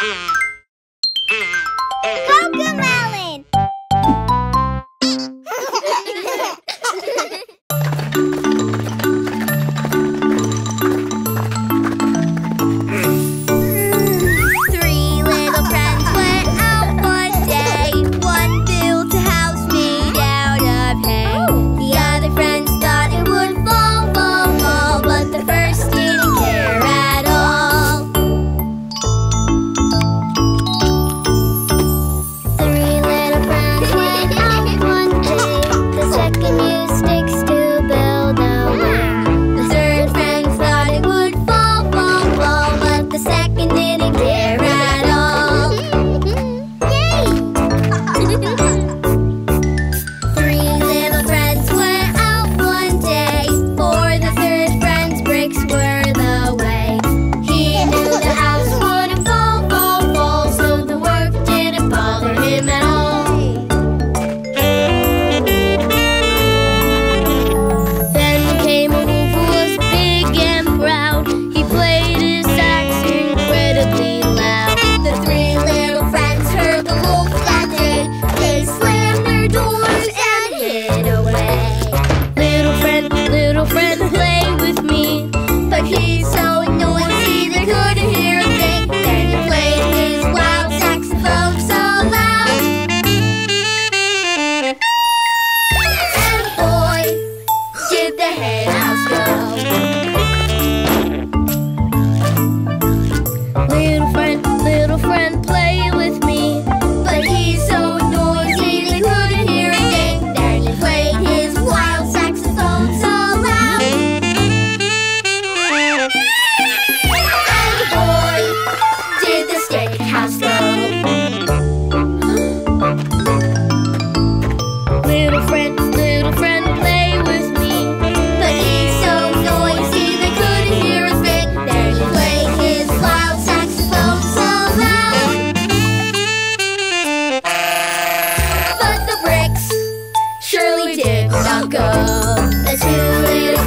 ぼくも go. The two little